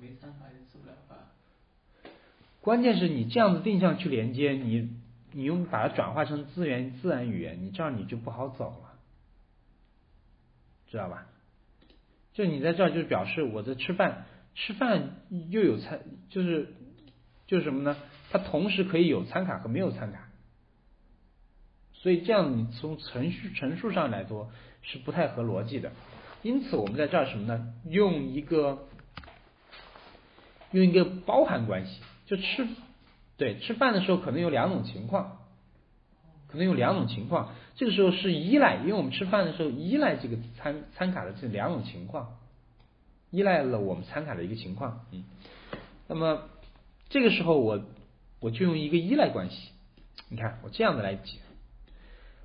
没餐卡也吃不了饭。关键是你这样子定向去连接，你你用把它转化成资源自然语言，你这样你就不好走了，知道吧？就你在这儿就表示我在吃饭，吃饭又有餐，就是就是什么呢？它同时可以有餐卡和没有餐卡，所以这样你从程序陈述上来说是不太合逻辑的。因此我们在这儿什么呢？用一个用一个包含关系，就吃对吃饭的时候可能有两种情况，可能有两种情况。这个时候是依赖，因为我们吃饭的时候依赖这个参参卡的这两种情况，依赖了我们参卡的一个情况。嗯，那么这个时候我我就用一个依赖关系，你看我这样的来解。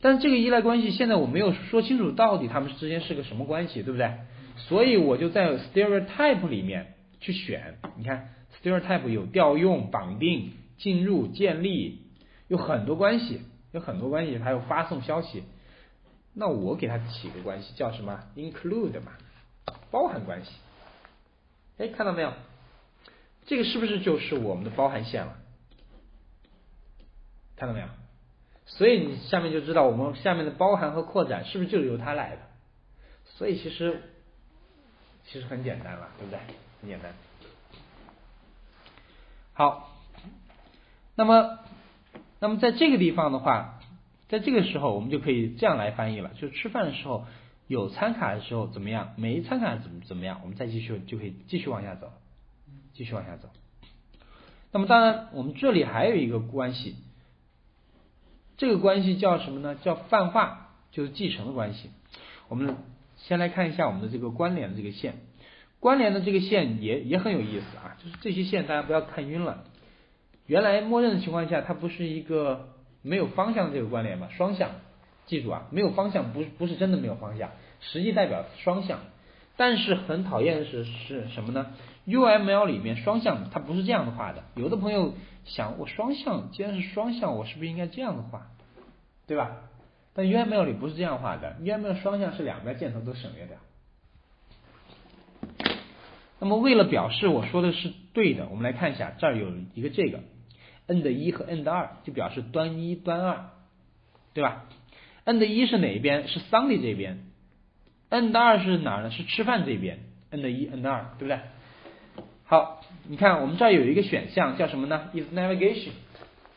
但是这个依赖关系现在我没有说清楚到底它们之间是个什么关系，对不对？所以我就在 stereotype 里面去选，你看 stereotype 有调用、绑定、进入、建立，有很多关系，有很多关系，还有发送消息。那我给它起个关系叫什么？include 嘛，包含关系。哎，看到没有？这个是不是就是我们的包含线了？看到没有？所以你下面就知道我们下面的包含和扩展是不是就是由它来的？所以其实其实很简单了，对不对？很简单。好，那么那么在这个地方的话，在这个时候我们就可以这样来翻译了，就是吃饭的时候有餐卡的时候怎么样，没餐卡怎么怎么样，我们再继续就可以继续往下走，继续往下走。那么当然我们这里还有一个关系。这个关系叫什么呢？叫泛化，就是继承的关系。我们先来看一下我们的这个关联的这个线，关联的这个线也也很有意思啊。就是这些线大家不要看晕了。原来默认的情况下，它不是一个没有方向的这个关联嘛？双向，记住啊，没有方向不不是真的没有方向，实际代表双向。但是很讨厌的是是什么呢？UML 里面双向它不是这样的画的。有的朋友。想我双向，既然是双向，我是不是应该这样的画，对吧？但 UML 里不是这样画的，UML 双向是两边箭头都省略掉。那么为了表示我说的是对的，我们来看一下，这儿有一个这个 n 的一和 n 的二，就表示端一端二，对吧？n 的一是哪一边？是 Sunday 这边，n 的二是哪呢？是吃饭这边，n 的一 n 的二，对不对？好。你看，我们这儿有一个选项叫什么呢？is navigation，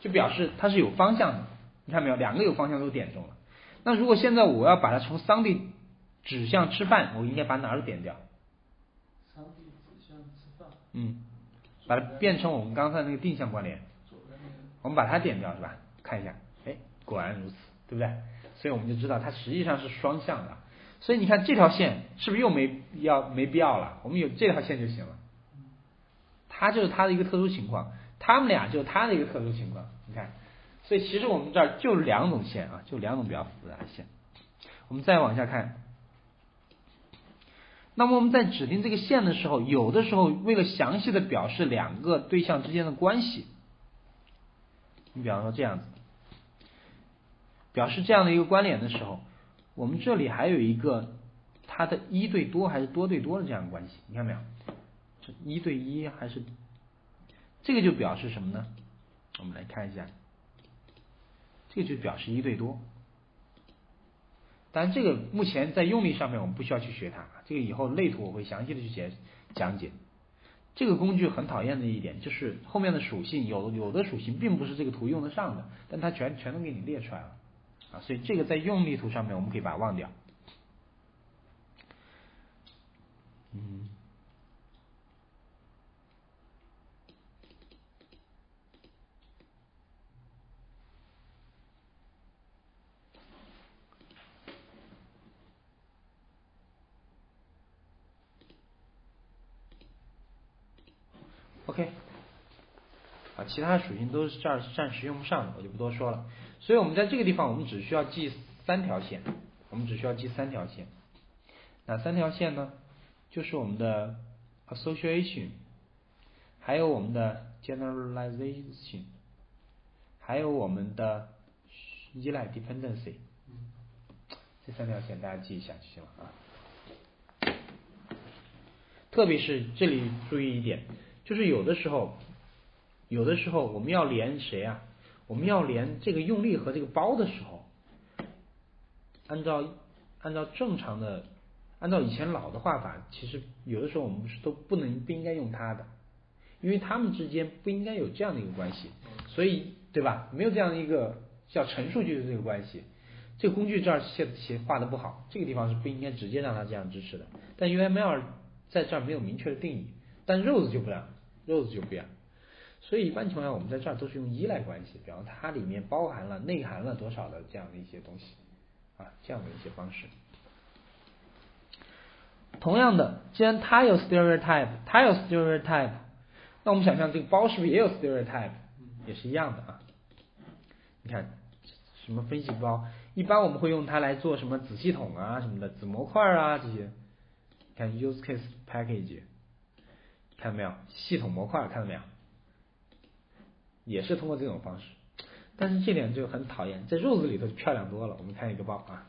就表示它是有方向的。你看没有？两个有方向都点中了。那如果现在我要把它从 Sunday 指向吃饭，我应该把哪儿点掉？Sunday 指向吃饭。嗯，把它变成我们刚才那个定向关联。我们把它点掉是吧？看一下，哎，果然如此，对不对？所以我们就知道它实际上是双向的。所以你看这条线是不是又没要没必要了？我们有这条线就行了。它就是它的一个特殊情况，他们俩就是它的一个特殊情况。你看，所以其实我们这儿就两种线啊，就两种比较复杂的线。我们再往下看，那么我们在指定这个线的时候，有的时候为了详细的表示两个对象之间的关系，你比方说这样子，表示这样的一个关联的时候，我们这里还有一个它的一对多还是多对多的这样的关系，你看没有？这一对一还是这个就表示什么呢？我们来看一下，这个就表示一对多。但，这个目前在用力上面我们不需要去学它，这个以后类图我会详细的去解讲解。这个工具很讨厌的一点就是后面的属性有有的属性并不是这个图用得上的，但它全全都给你列出来了啊，所以这个在用力图上面我们可以把它忘掉。嗯。OK，啊，其他属性都是这儿暂时用不上的，我就不多说了。所以我们在这个地方，我们只需要记三条线，我们只需要记三条线。哪三条线呢？就是我们的 association，还有我们的 generalization，还有我们的依赖 dependency。这三条线大家记一下就行了啊。特别是这里注意一点，就是有的时候，有的时候我们要连谁啊？我们要连这个用力和这个包的时候，按照按照正常的，按照以前老的画法，其实有的时候我们是都不能不应该用它的，因为它们之间不应该有这样的一个关系，所以对吧？没有这样的一个叫陈述句的这个关系。这个工具这儿写写画的不好，这个地方是不应该直接让它这样支持的。但 UML 在这儿没有明确的定义，但 Rose 就不让，Rose 就变了。所以一般情况下，我们在这儿都是用依赖关系，比方它里面包含了、内含了多少的这样的一些东西啊，这样的一些方式。同样的，既然它有 stereotype，它有 stereotype，那我们想象这个包是不是也有 stereotype？也是一样的啊。你看什么分析包？一般我们会用它来做什么子系统啊什么的子模块啊这些，看 use case package，看到没有？系统模块看到没有？也是通过这种方式，但是这点就很讨厌，在 Rose 里头漂亮多了。我们看一个包啊，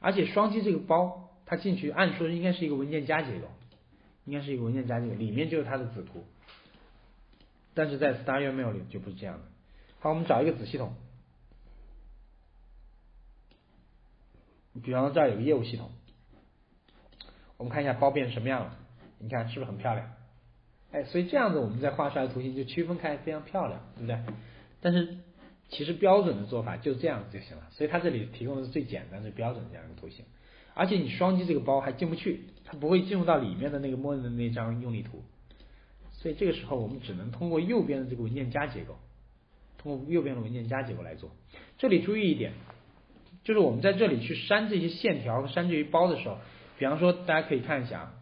而且双击这个包，它进去按说应该是一个文件夹结构，应该是一个文件夹结构，里面就是它的子图，但是在 Star Email 里就不是这样的。好，我们找一个子系统，比方说这儿有个业务系统，我们看一下包变成什么样了，你看是不是很漂亮？哎，所以这样子我们再画出来的图形就区分开，非常漂亮，对不对？但是其实标准的做法就这样子就行了，所以它这里提供的是最简单的标准这样一个图形，而且你双击这个包还进不去，它不会进入到里面的那个默认的那张用力图，所以这个时候我们只能通过右边的这个文件夹结构。通过右边的文件夹结构来做，这里注意一点，就是我们在这里去删这些线条和删这些包的时候，比方说大家可以看一下啊，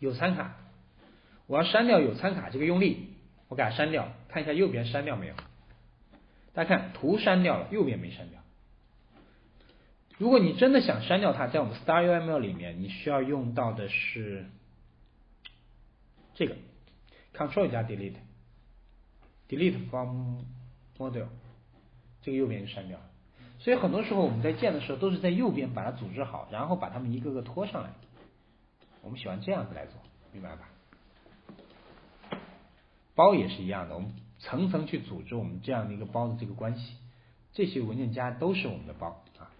有参卡，我要删掉有参卡这个用力，我给它删掉，看一下右边删掉没有？大家看图删掉了，右边没删掉。如果你真的想删掉它，在我们 StarUML 里面，你需要用到的是这个 Control 加 Delete。delete from model，这个右边就删掉了。所以很多时候我们在建的时候都是在右边把它组织好，然后把它们一个个拖上来。我们喜欢这样子来做，明白吧？包也是一样的，我们层层去组织我们这样的一个包的这个关系。这些文件夹都是我们的包啊。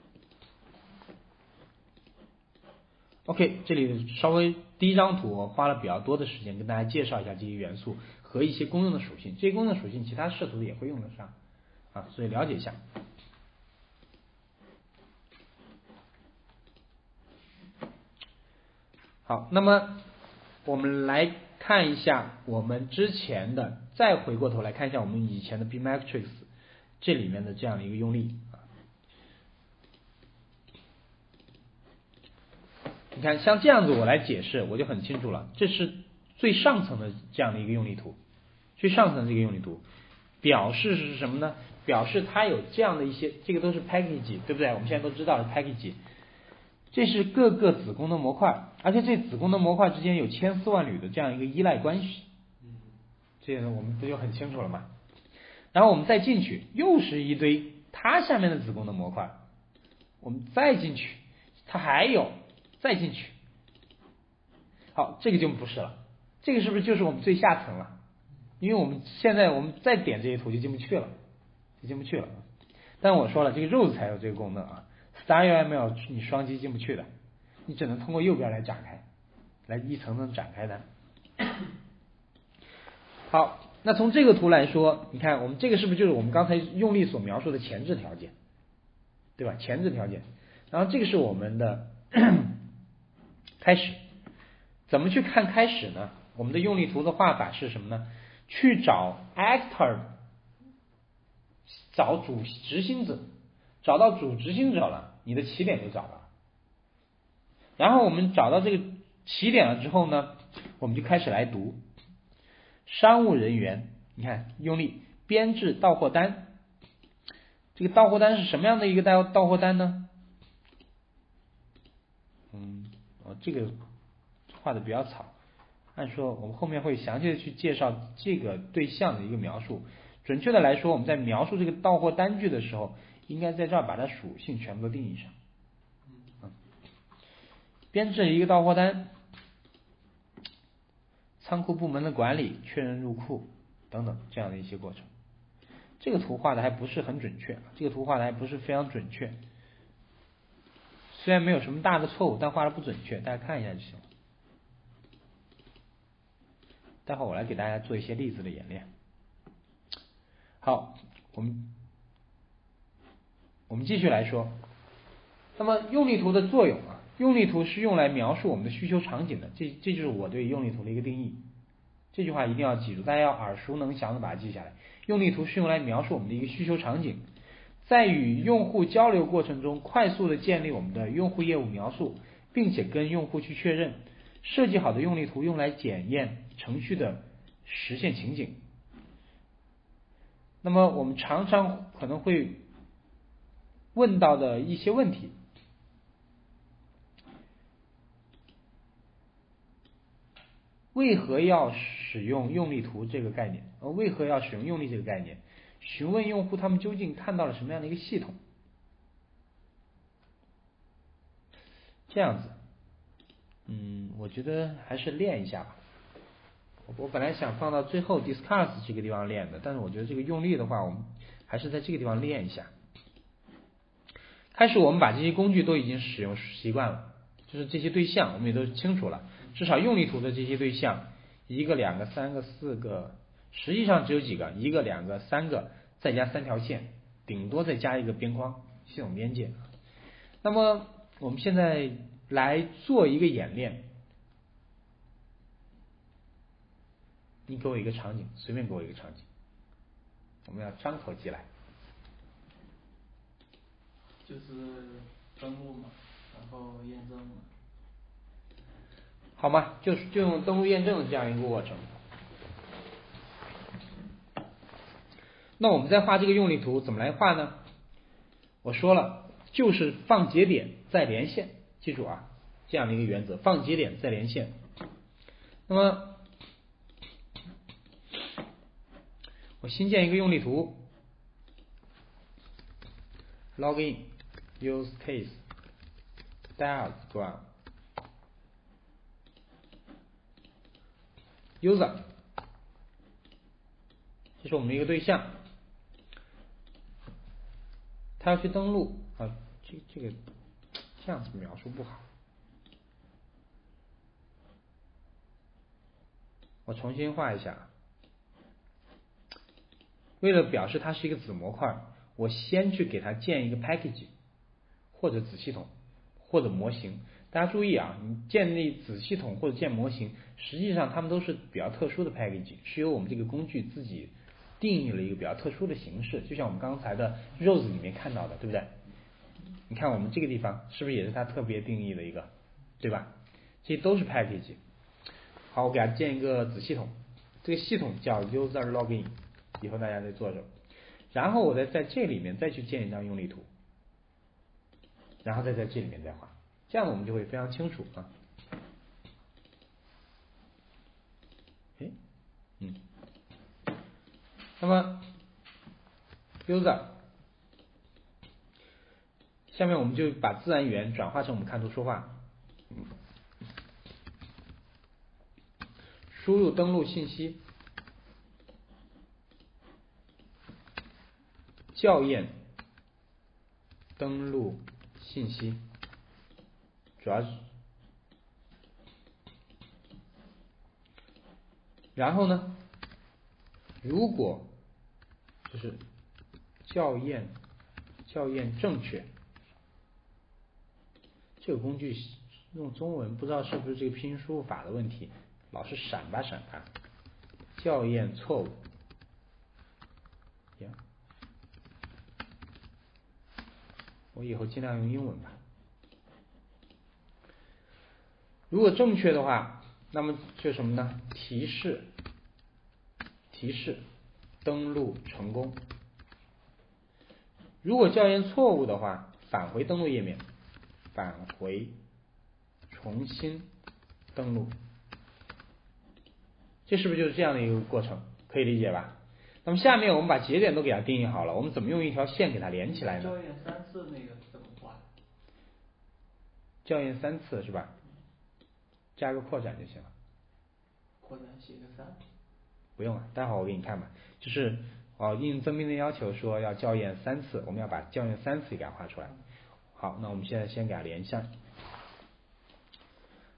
OK，这里稍微第一张图我花了比较多的时间跟大家介绍一下这些元素。和一些公用的属性，这些公用属性其他视图也会用得上啊，所以了解一下。好，那么我们来看一下我们之前的，再回过头来看一下我们以前的 B matrix 这里面的这样的一个用力啊。你看，像这样子我来解释，我就很清楚了，这是。最上层的这样的一个用力图，最上层这个用力图表示是什么呢？表示它有这样的一些，这个都是 package，对不对？我们现在都知道了 package，这是各个子功能模块，而且这子功能模块之间有千丝万缕的这样一个依赖关系，嗯这个我们不就很清楚了吗？然后我们再进去，又是一堆它下面的子功能模块，我们再进去，它还有再进去，好，这个就不是了。这个是不是就是我们最下层了？因为我们现在我们再点这些图就进不去了，就进不去了。但我说了，这个 Rose 才有这个功能啊，StarUML 你双击进不去的，你只能通过右边来展开，来一层层展开的。好，那从这个图来说，你看我们这个是不是就是我们刚才用力所描述的前置条件，对吧？前置条件。然后这个是我们的 开始，怎么去看开始呢？我们的用力图的画法是什么呢？去找 actor，找主执行者，找到主执行者了，你的起点就找了。然后我们找到这个起点了之后呢，我们就开始来读商务人员。你看用力编制到货单，这个到货单是什么样的一个到到货单呢？嗯，哦，这个画的比较草。按说，我们后面会详细的去介绍这个对象的一个描述。准确的来说，我们在描述这个到货单据的时候，应该在这儿把它属性全部都定义上。嗯。编制一个到货单，仓库部门的管理，确认入库等等这样的一些过程。这个图画的还不是很准确，这个图画的还不是非常准确。虽然没有什么大的错误，但画的不准确，大家看一下就行了。待会儿我来给大家做一些例子的演练。好，我们我们继续来说。那么用力图的作用啊，用力图是用来描述我们的需求场景的，这这就是我对用力图的一个定义。这句话一定要记住，大家要耳熟能详的把它记下来。用力图是用来描述我们的一个需求场景，在与用户交流过程中，快速的建立我们的用户业务描述，并且跟用户去确认。设计好的用力图用来检验程序的实现情景。那么我们常常可能会问到的一些问题。为何要使用用力图这个概念？呃，为何要使用用力这个概念？询问用户他们究竟看到了什么样的一个系统？这样子，嗯，我觉得还是练一下吧。我本来想放到最后 discuss 这个地方练的，但是我觉得这个用力的话，我们还是在这个地方练一下。开始我们把这些工具都已经使用习惯了，就是这些对象我们也都清楚了。至少用力图的这些对象，一个、两个、三个、四个，实际上只有几个，一个、两个、三个，再加三条线，顶多再加一个边框，系统边界。那么我们现在来做一个演练，你给我一个场景，随便给我一个场景，我们要张口即来。就是登录嘛，然后验证嘛。好吗？就是就用登录验证的这样一个过程。那我们在画这个用力图怎么来画呢？我说了，就是放节点再连线，记住啊，这样的一个原则：放节点再连线。那么，我新建一个用力图，login use case diagram。user，这是我们的一个对象，他要去登录。啊，这这个这样子描述不好，我重新画一下，为了表示它是一个子模块，我先去给它建一个 package 或者子系统或者模型。大家注意啊，你建立子系统或者建模型，实际上它们都是比较特殊的 package，是由我们这个工具自己定义了一个比较特殊的形式，就像我们刚才的 rose 里面看到的，对不对？你看我们这个地方是不是也是它特别定义的一个，对吧？这些都是 package。好，我给它建一个子系统，这个系统叫 user login，以后大家再做着。然后我再在这里面再去建一张用力图，然后再在这里面再画。这样我们就会非常清楚啊。哎，嗯，那么 user，下面我们就把自然语言转化成我们看图说话，输入登录信息，校验登录信息。主要是，然后呢？如果就是校验校验正确，这个工具用中文不知道是不是这个拼音输入法的问题，老是闪吧闪吧。校验错误，行，我以后尽量用英文吧。如果正确的话，那么就什么呢？提示提示登录成功。如果校验错误的话，返回登录页面，返回重新登录。这是不是就是这样的一个过程？可以理解吧？那么下面我们把节点都给它定义好了，我们怎么用一条线给它连起来呢？次那个怎么画？校验三次是吧？加个扩展就行了。扩展写个三。不用了，待会儿我给你看吧。就是哦，应增兵的要求说要校验三次，我们要把校验三次给它画出来。好，那我们现在先给它连一下。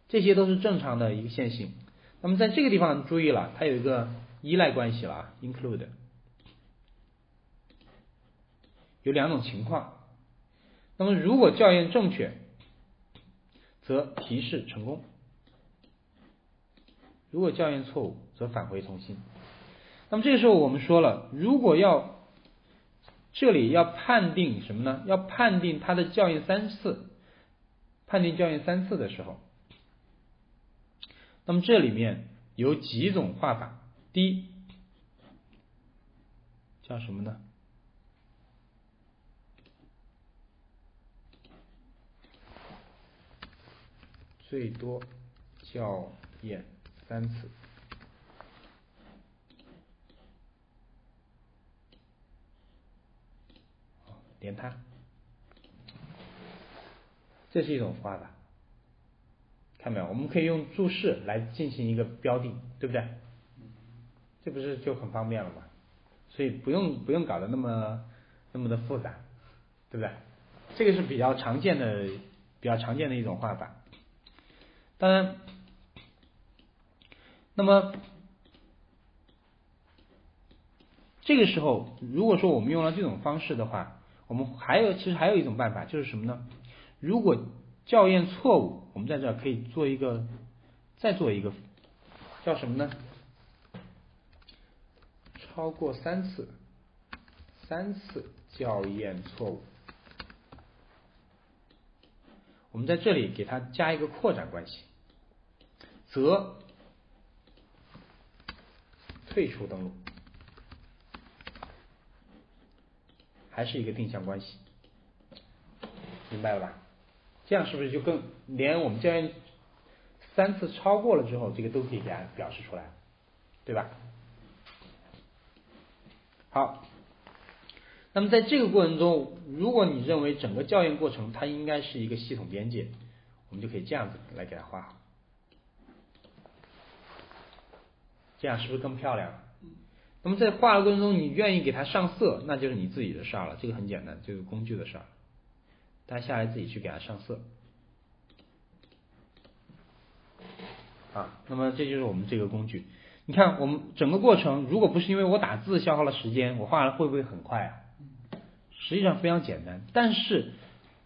这些都是正常的一个线性。那么在这个地方注意了，它有一个依赖关系了啊，include。有两种情况。那么如果校验正确，则提示成功；如果校验错误，则返回重新。那么这个时候我们说了，如果要这里要判定什么呢？要判定它的校验三次，判定校验三次的时候。那么这里面有几种画法，第一叫什么呢？最多校验三次，连它，这是一种画法。看没有？我们可以用注释来进行一个标定，对不对？这不是就很方便了吗？所以不用不用搞得那么那么的复杂，对不对？这个是比较常见的比较常见的一种画法。当然，那么这个时候，如果说我们用了这种方式的话，我们还有其实还有一种办法，就是什么呢？如果校验错误，我们在这可以做一个，再做一个，叫什么呢？超过三次，三次校验错误，我们在这里给它加一个扩展关系，则退出登录，还是一个定向关系，明白了吧？这样是不是就更连我们校验三次超过了之后，这个都可以给它表示出来，对吧？好，那么在这个过程中，如果你认为整个校验过程它应该是一个系统边界，我们就可以这样子来给它画，这样是不是更漂亮？那么在画的过程中，你愿意给它上色，那就是你自己的事儿了，这个很简单，这个工具的事儿。大家下来自己去给它上色，啊，那么这就是我们这个工具。你看，我们整个过程，如果不是因为我打字消耗了时间，我画了会不会很快啊？实际上非常简单。但是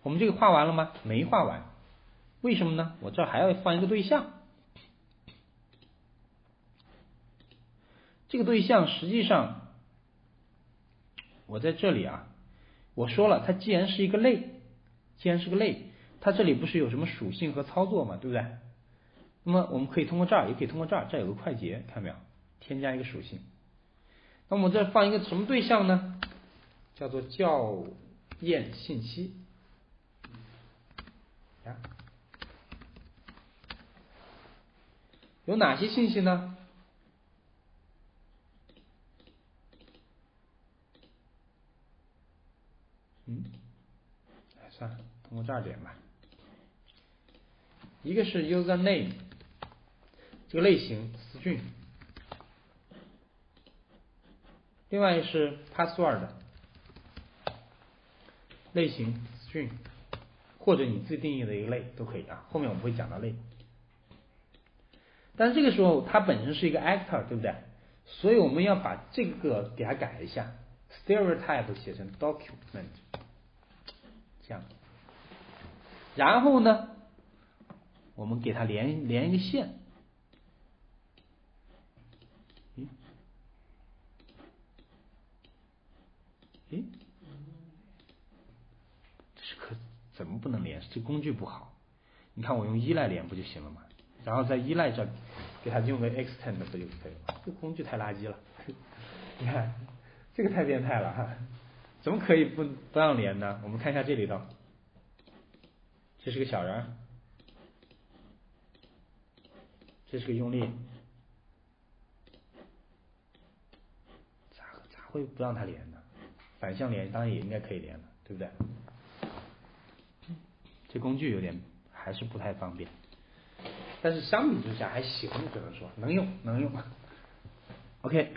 我们这个画完了吗？没画完，为什么呢？我这还要放一个对象。这个对象实际上，我在这里啊，我说了，它既然是一个类。既然是个类，它这里不是有什么属性和操作嘛，对不对？那么我们可以通过这儿，也可以通过这儿，这儿有个快捷，看到没有？添加一个属性。那么我这放一个什么对象呢？叫做校验信息。有哪些信息呢？嗯。算了，通过这儿点吧。一个是 user name 这个类型 string，另外是 password 类型 string，或者你自定义的一个类都可以啊。后面我们会讲到类。但是这个时候它本身是一个 actor，对不对？所以我们要把这个给它改一下，stereotype 写成 document。这样，然后呢，我们给它连连一个线，咦，咦，这是可怎么不能连？这工具不好。你看我用依赖连不就行了吗？然后在依赖这给它用个 extend 不就可以了？这工具太垃圾了。你看这个太变态了哈。怎么可以不不让连呢？我们看一下这里头，这是个小人，这是个用力，咋咋会不让它连呢？反向连当然也应该可以连了，对不对？这工具有点还是不太方便。但是相比之下还行，只能说能用能用。OK。